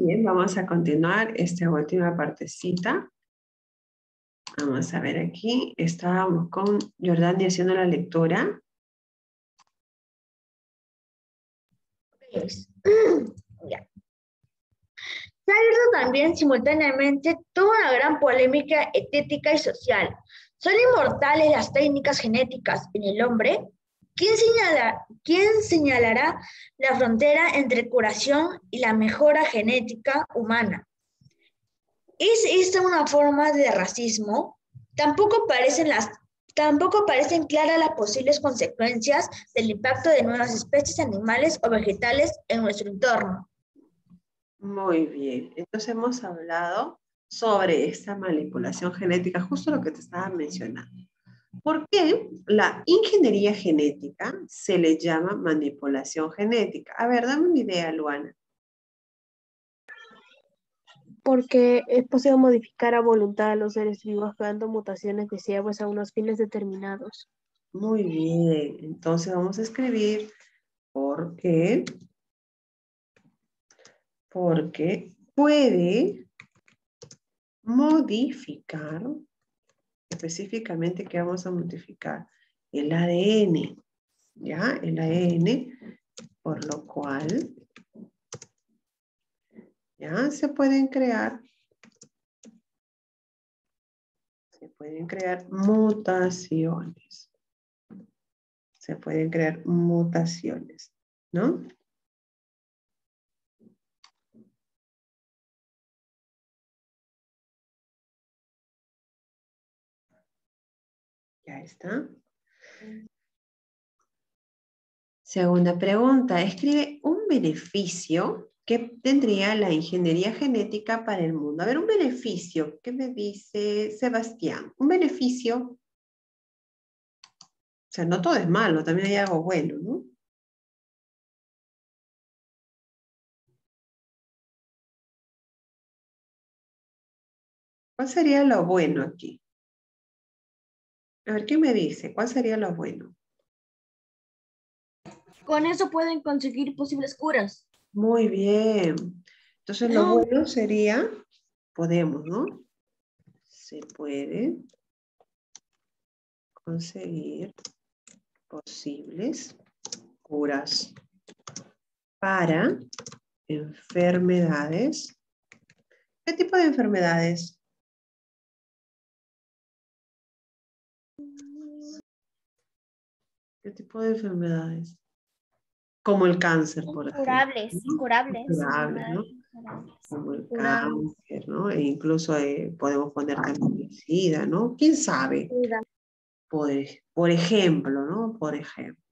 Bien, vamos a continuar esta última partecita. Vamos a ver aquí. Estábamos con Jordani haciendo la lectura. Se ha abierto también simultáneamente toda una gran polémica estética y social. ¿Son inmortales las técnicas genéticas en el hombre? ¿Quién, señala, ¿Quién señalará la frontera entre curación y la mejora genética humana? ¿Es esta una forma de racismo? Tampoco parecen, las, tampoco parecen claras las posibles consecuencias del impacto de nuevas especies animales o vegetales en nuestro entorno. Muy bien, entonces hemos hablado sobre esta manipulación genética, justo lo que te estaba mencionando. ¿Por qué la ingeniería genética se le llama manipulación genética? A ver, dame una idea, Luana. Porque es posible modificar a voluntad a los seres vivos creando mutaciones deseables a unos fines determinados. Muy bien, entonces vamos a escribir por qué porque puede modificar, específicamente, ¿qué vamos a modificar? El ADN, ¿ya? El ADN, por lo cual, ya se pueden crear, se pueden crear mutaciones. Se pueden crear mutaciones, ¿no? Está. Segunda pregunta. Escribe un beneficio que tendría la ingeniería genética para el mundo. A ver, un beneficio. ¿Qué me dice Sebastián? Un beneficio. O sea, no todo es malo, también hay algo bueno, ¿no? ¿Cuál sería lo bueno aquí? A ver, ¿qué me dice? ¿Cuál sería lo bueno? Con eso pueden conseguir posibles curas. Muy bien. Entonces lo bueno sería, podemos, ¿no? Se puede conseguir posibles curas para enfermedades. ¿Qué tipo de enfermedades? ¿Qué tipo de enfermedades? Como el cáncer, por ejemplo. Curables, curables. Curables, ¿no? Como el cáncer, ¿no? E incluso eh, podemos poner también SIDA, ¿no? ¿Quién sabe? Por, por ejemplo, ¿no? Por ejemplo.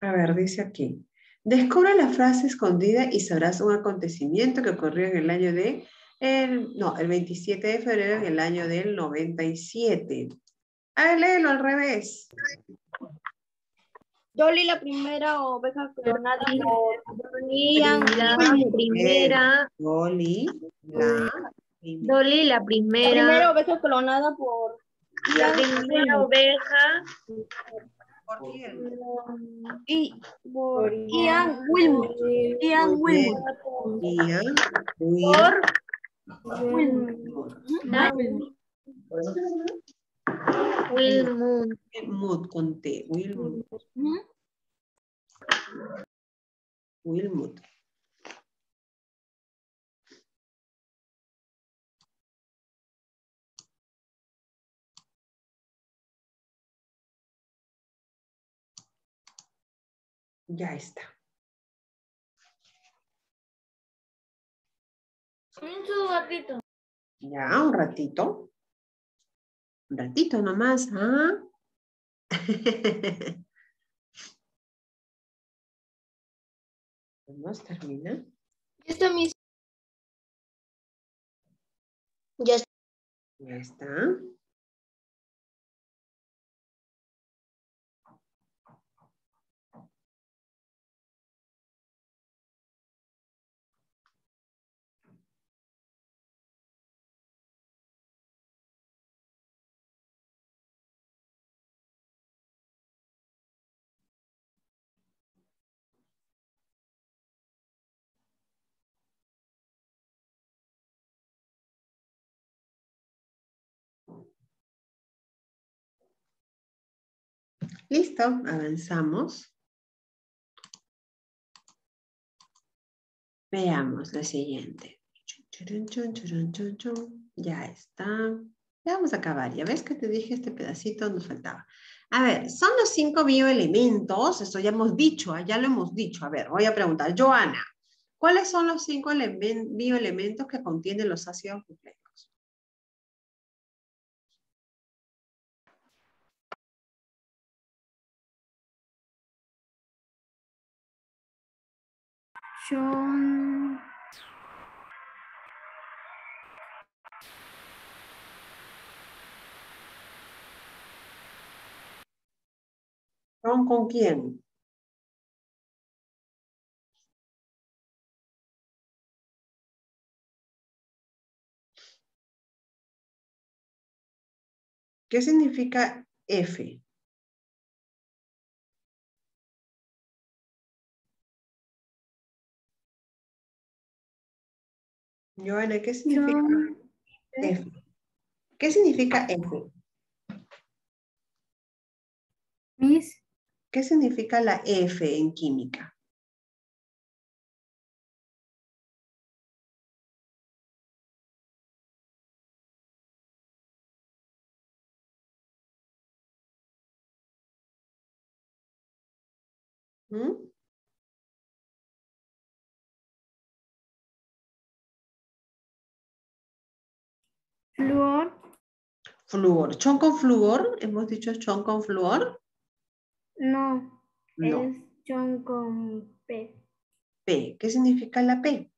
A ver, dice aquí. Descubre la frase escondida y sabrás un acontecimiento que ocurrió en el año de el, no, el 27 de febrero en el año del 97. A ver, léelo al revés. Dolly la primera oveja clonada por Ian, la primera. Dolly la Dolly la primera. La primera oveja clonada por la primera oveja. ¿Por quién? Y por Ian Wilmot. Ian Wilmot. Ian Por Wilmot. Wilmot. Wilmot con T. Wilmot. Wilmot. Ya está. Un ratito. Ya, un ratito. Un ratito nomás, ¿ah? Vamos, termina. Ya está mi. Ya está. Ya está. Listo, avanzamos. Veamos la siguiente. Ya está. Ya vamos a acabar. Ya ves que te dije este pedacito nos faltaba. A ver, son los cinco bioelementos. Esto ya hemos dicho, ¿ah? ya lo hemos dicho. A ver, voy a preguntar. Joana, ¿cuáles son los cinco bioelementos que contienen los ácidos nucleicos? ¿Son con quién? ¿Qué significa F? Joana, ¿qué significa F? ¿Qué significa F? Miss. ¿Qué significa la F en química? ¿Mm? Fluor. Fluor. ¿Chon con fluor? ¿Hemos dicho chon con fluor? No. No. Es chon con P. P. ¿Qué significa la P?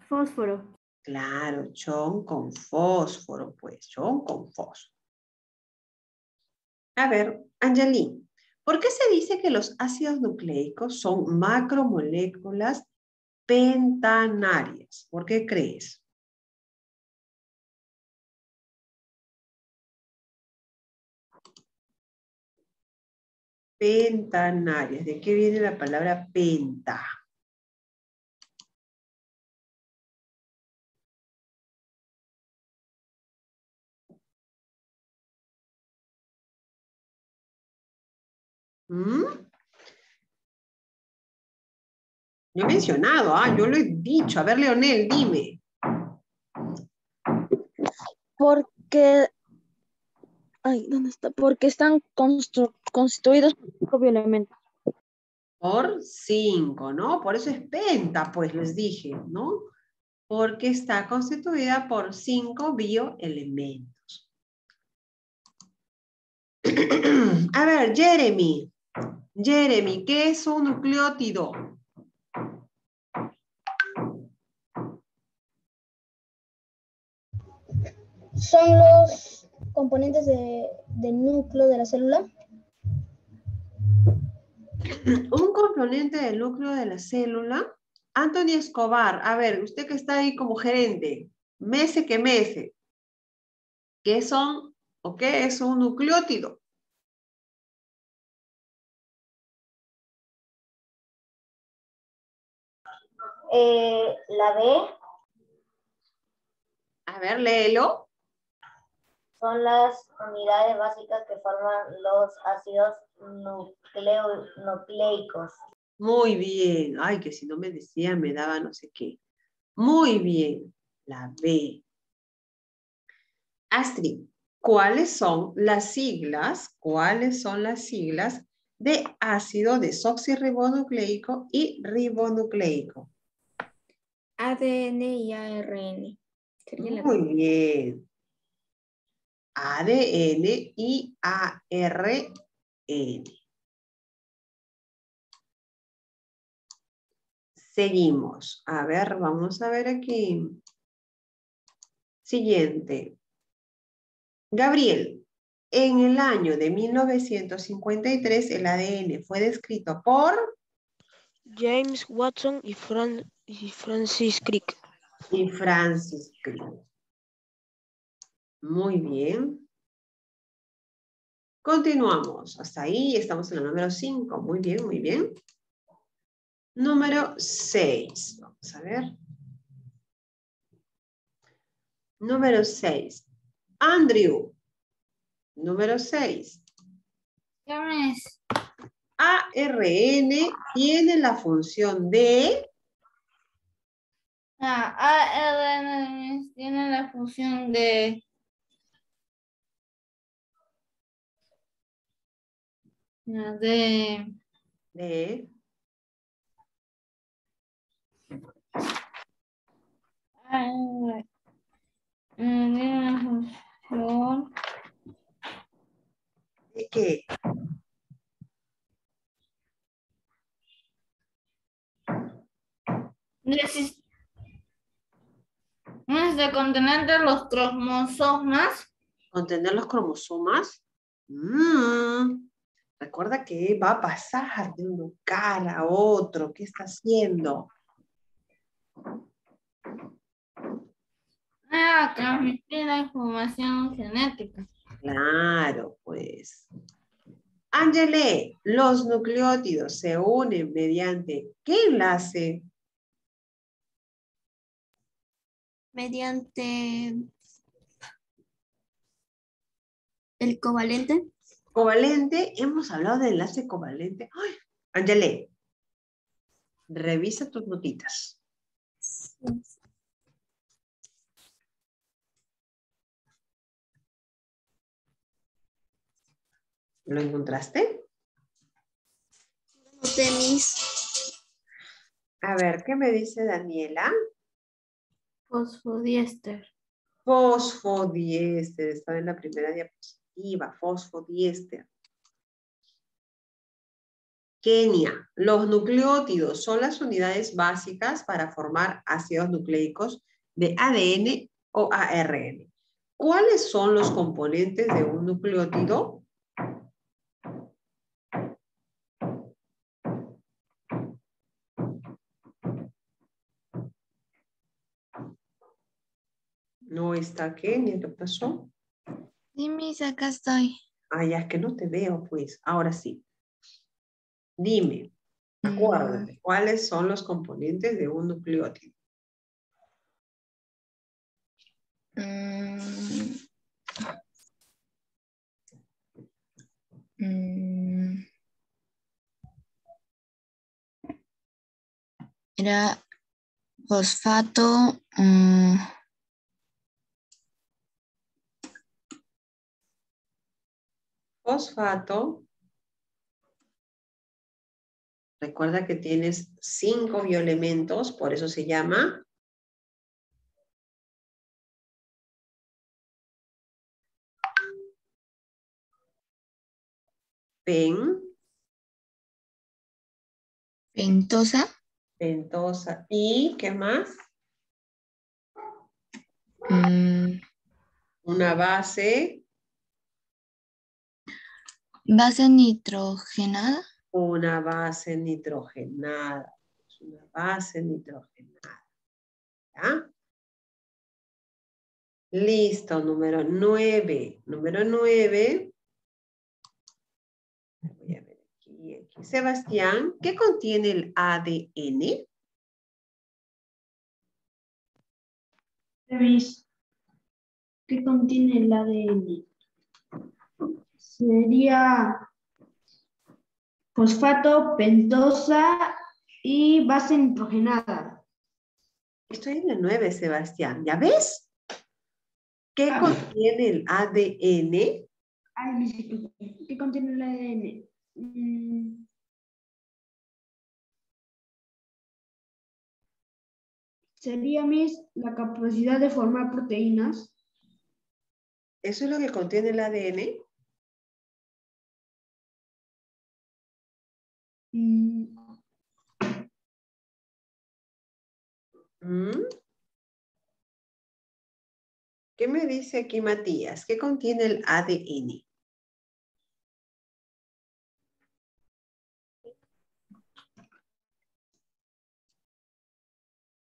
Fósforo. Claro, chon con fósforo, pues, chon con fósforo. A ver, Angeli, ¿por qué se dice que los ácidos nucleicos son macromoléculas pentanarias? ¿Por qué crees? Pentanarias. ¿De qué viene la palabra penta? ¿Mm? Yo he mencionado, ah, yo lo he dicho. A ver, Leonel, dime. Porque, ay, ¿dónde está? Porque están constru- constituidos por cinco bioelementos. Por cinco, ¿no? Por eso es penta, pues les dije, ¿no? Porque está constituida por cinco bioelementos. A ver, Jeremy. Jeremy, ¿qué es un nucleótido? Son los componentes de- del núcleo de la célula. Un componente del núcleo de la célula. Anthony Escobar, a ver, usted que está ahí como gerente, mese que mese. ¿Qué son o qué es un nucleótido? Eh, la B A ver, léelo. Son las unidades básicas que forman los ácidos nucleo- nucleicos. Muy bien. Ay, que si no me decía me daba no sé qué. Muy bien. La B. Astrid, ¿cuáles son las siglas? ¿Cuáles son las siglas de ácido desoxirribonucleico y ribonucleico? ADN y ARN. Muy bien. ADN y ARN. Seguimos. A ver, vamos a ver aquí. Siguiente. Gabriel, en el año de 1953 el ADN fue descrito por James Watson y, Fran- y Francis Crick. y Francis Crick. Muy bien. Continuamos. Hasta ahí estamos en el número 5. Muy bien, muy bien. Número 6. Vamos a ver. Número 6. Andrew. Número 6. ARN tiene la función de... Ah, ARN tiene la función de... De... de ¿De qué? de es de contener los cromosomas. Contener los cromosomas. Mm. Recuerda que va a pasar de un lugar a otro. ¿Qué está haciendo? Ah, transmitir la información genética. Claro, pues. Ángele, los nucleótidos se unen mediante ¿qué enlace? Mediante el covalente. Covalente, hemos hablado de enlace covalente. Ay, Ángele, revisa tus notitas. ¿Lo encontraste? Temis. A ver, ¿qué me dice Daniela? Fosfodiéster. Fosfodiéster, estaba en la primera diapositiva, fosfodiéster. Kenia, los nucleótidos son las unidades básicas para formar ácidos nucleicos de ADN o ARN. ¿Cuáles son los componentes de un nucleótido? No está Kenia, ¿qué pasó? Sí, mis, acá estoy. Ya es que no te veo, pues. Ahora sí. Dime, acuérdate, ¿cuáles son los componentes de un nucleótido? Mm. Mm. Era fosfato. mm, Fosfato. Recuerda que tienes cinco bioelementos, por eso se llama pen, pentosa. pentosa y ¿qué más? mm, Una base, base nitrogenada. una base nitrogenada. Es Una base nitrogenada. ¿Ya? Listo, número nueve. Número nueve. Voy a ver aquí, aquí. Sebastián, ¿qué contiene el ADN? ¿Qué contiene el ADN? Sería fosfato, pentosa y base nitrogenada. Estoy en el 9, Sebastián. ¿Ya ves? ¿Qué Ah. contiene el ADN? ¿Qué contiene el ADN? Mm. Sería, Miss, la capacidad de formar proteínas. ¿Eso es lo que contiene el ADN? Mm, ¿Mm? ¿Qué me dice aquí Matías? ¿Qué contiene el ADN?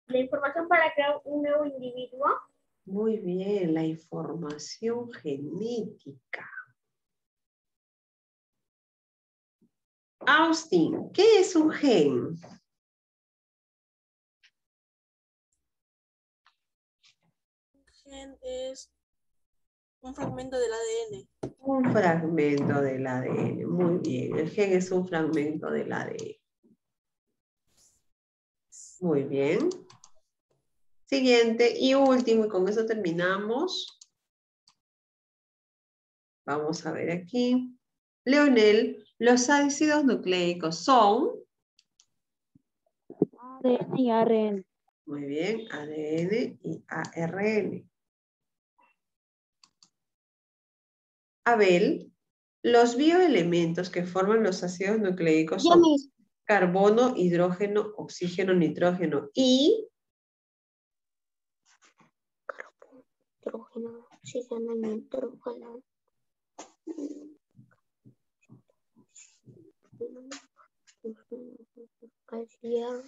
La información para crear un nuevo individuo. Muy bien, la información genética. Austin, ¿qué es un gen? Gen es Un fragmento del ADN. Un fragmento del ADN. Muy bien. El gen es un fragmento del ADN. Muy bien. Siguiente y último, y con eso terminamos. Vamos a ver aquí. Leonel, los ácidos nucleicos son, ADN y ARN. muy bien, ADN y ARN. Abel, los bioelementos que forman los ácidos nucleicos son carbono, hidrógeno, oxígeno, nitrógeno y Hidrógeno, oxígeno, nitrógeno. Hierro.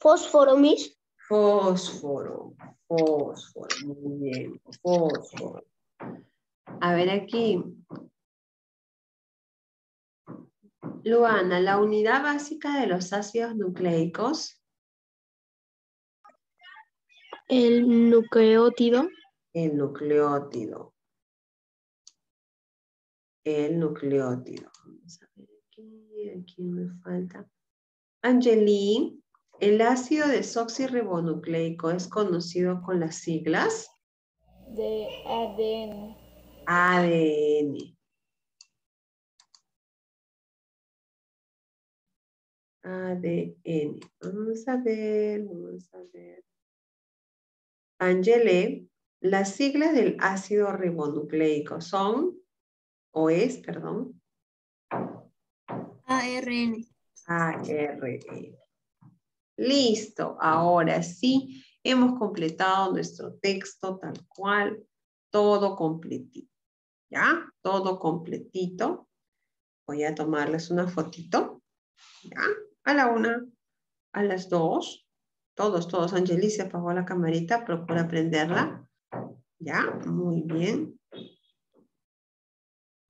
Fósforo, mis. Fósforo, fósforo, muy bien, fósforo. A ver aquí. Luana, la unidad básica de los ácidos nucleicos, El nucleótido. el nucleótido. El nucleótido. Vamos a ver aquí, aquí me falta. Angeli, el ácido desoxirribonucleico es conocido con las siglas De ADN. ADN. ADN. Vamos a ver, vamos a ver. Angele, las siglas del ácido ribonucleico son, o es, perdón, ARN. ARN. Listo, ahora sí, hemos completado nuestro texto tal cual, todo completito. ¿Ya? Todo completito. Voy a tomarles una fotito. ¿Ya? A la una, a las dos. Todos, todos. Angelicia apagó la camarita, procura prenderla. ¿Ya? Muy bien.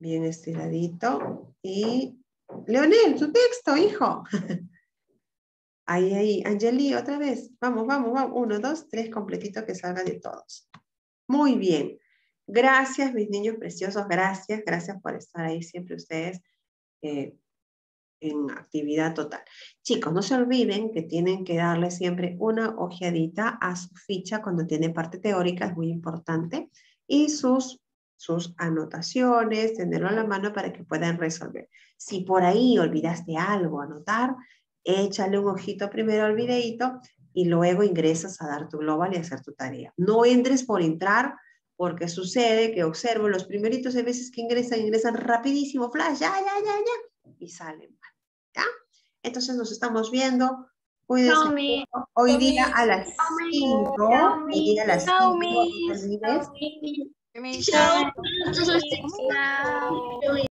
Bien estiradito. Y Leonel, tu texto, hijo. Ahí, ahí. Angeli, otra vez. Vamos, vamos, vamos. Uno, dos, tres, completito que salga de todos. Muy bien. Gracias, mis niños preciosos. Gracias, gracias por estar ahí siempre ustedes eh, en actividad total. Chicos, no se olviden que tienen que darle siempre una ojeadita a su ficha cuando tiene parte teórica, es muy importante, y sus, sus anotaciones, tenerlo a la mano para que puedan resolver. Si por ahí olvidaste algo, anotar, échale un ojito primero al videito y luego ingresas a dar tu global y hacer tu tarea. No entres por entrar, porque sucede que observo los primeritos de veces que ingresan, ingresan rapidísimo, flash, ya, ya, ya, ya, y salen. Entonces nos estamos viendo. Cuídense. Hoy día a las Chao, mi. 5, Chao, hoy día a las Chao, 5, mi. no te olvides. Chao. Chao.